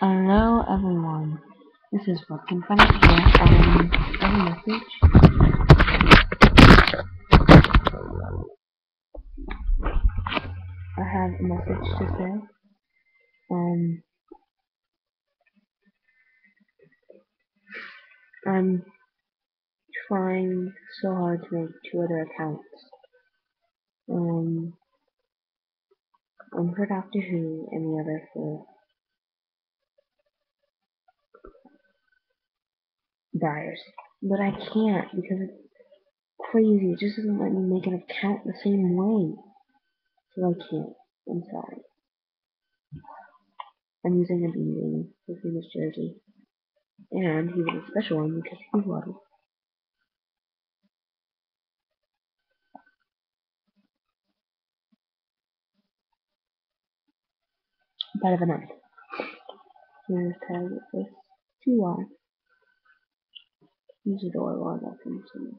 Hello everyone, this is Webkinfun here, um, I have a message. I have a message to say. Um, I'm trying so hard to make two other accounts. Um, one for Doctor Who and the other for Briars. But I can't because it's crazy. It just doesn't let me make an account the same way. So I can't. I'm sorry. I'm using a beanie for famous jersey. And he was a special one because he was. Better than us. Here's target this 2Y. He's adorable. I him so much.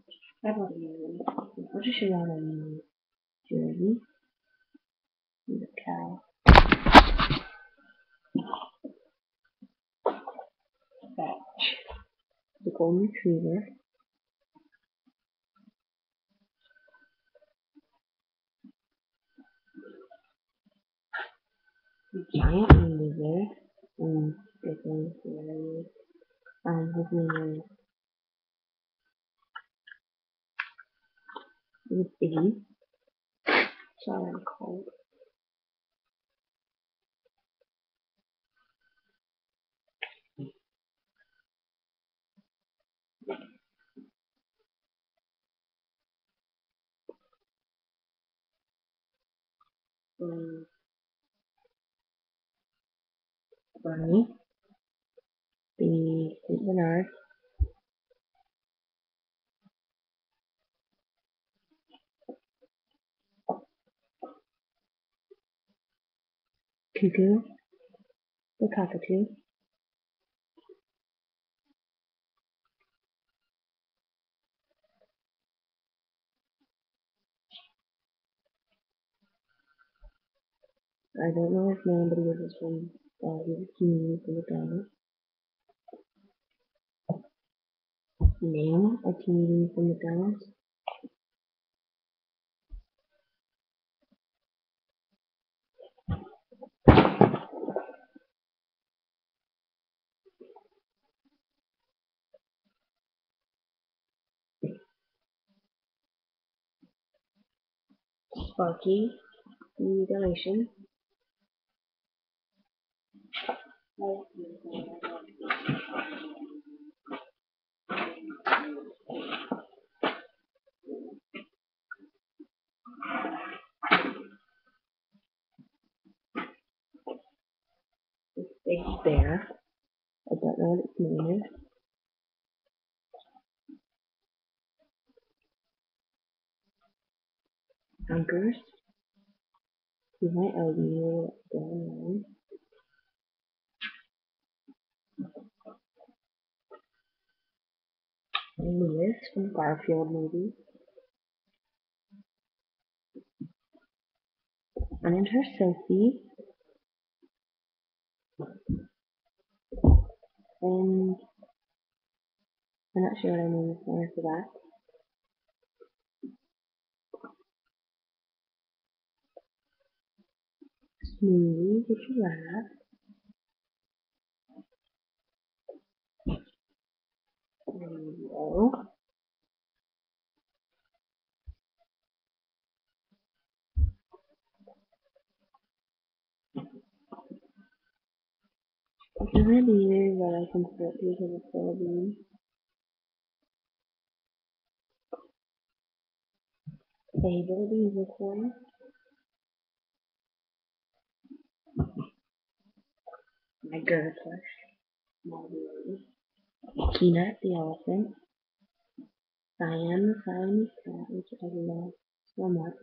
I love him. I'll just show you how to use jersey. A cow. The golden retriever. The giant lizard. And there. Um, is Iggy. Sorry, I'm cold. Um, Bernie. The St. Bernard. Cuckoo. The cockatoo. I don't know but he was from, uh, he comedian from McDonald's. Name a comedian from the McDonald's. Sparky, the Dalmatian. This big bear. I don't know what its name is. Have you down And Lewis from Garfield movie. And named her Sophie. And I'm not sure what I named her for that. Smoothie, the giraffe. Rainbow. It's really weird that I can put because it's soybean. Fable the unicorn. My Gurflush. Marbury. Peanut the elephant. Cyan the Siamese cat, which I love so much.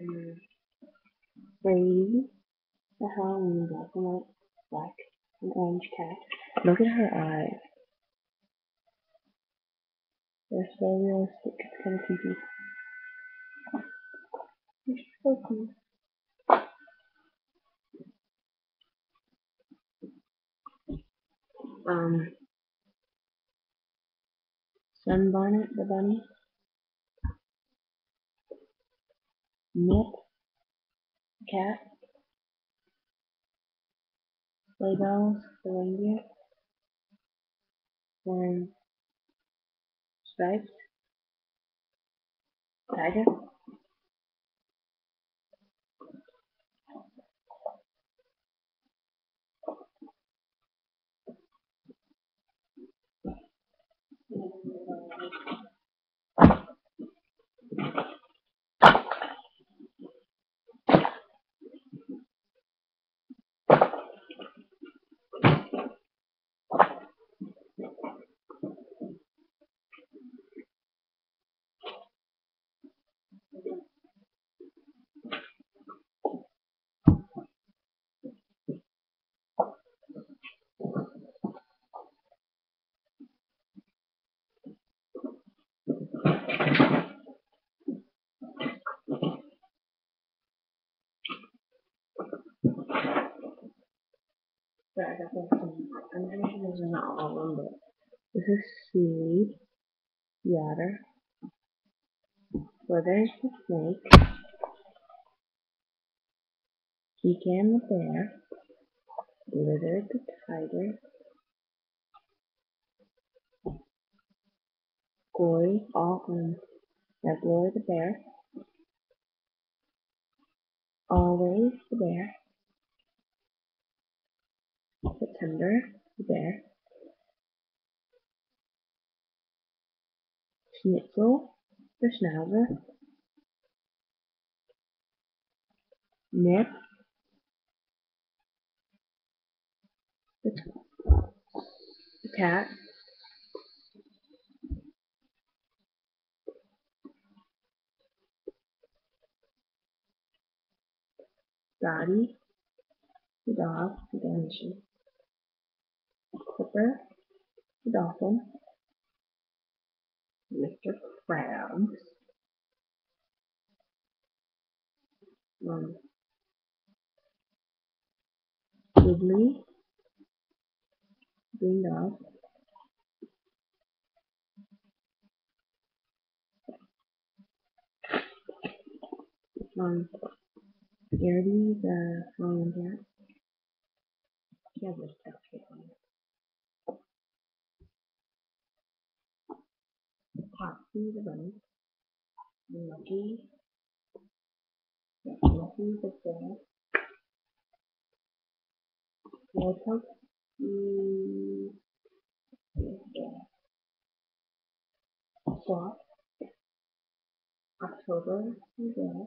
Um, Brady, the Halloween black and white, black and orange cat. Look at her eyes. They're so realistic, it's kind of creepy. You're so. Um, Sunbonnet the bunny. Nip, cat. Sleigh bells, the reindeer. Wearing stripes. Tiger. Sorry, I. I'm pretty sure not all of them, but this is seaweed, the otter. Slither's the snake. Pecan the bear. Lizard the tiger. Gory, all um, Red the bear. Always the bear. September the bear. Schnitzel the schnauzer. Nip the, the cat. Dottie the dog, the Dalmatian. Clipper the dolphin. Mr. Krabs. Um, Wiggly, green dog. Um, Garrity, the flying cat. She has this texture on it. Topsy the bunny. Lucky. Lucky the bear. Slowpoke. Mm, yeah. Sloth. October the bear.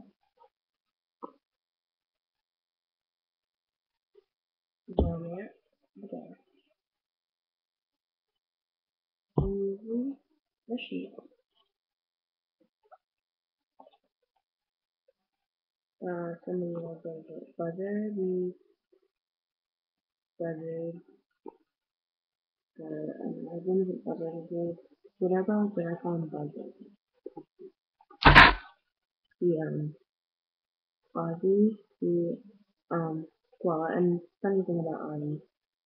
Romance the bear. Susie the. Uh, somebody else says it. Buzzer the buzzard. The, um, I don't know if it's buzzard whatever, I call him buzzard. The, um, Ozzy, the, um, well, and funny thing about Ozzy,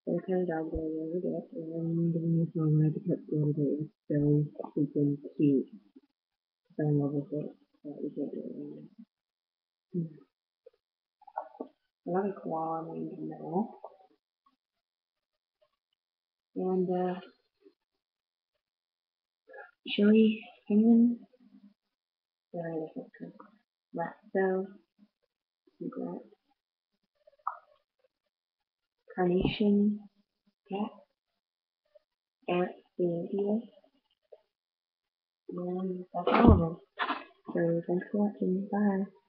the kind of dog that I really get, and giving me song I kept the other day, it's very freaking cute. In love with it, but we can't do it anymore. Hmm. Another koala named Mel. And, uh, Chili Penguin. This is good. Lasso. Regret. Carnation Cat. The Deer. And that's all of them. So thanks for watching. Bye.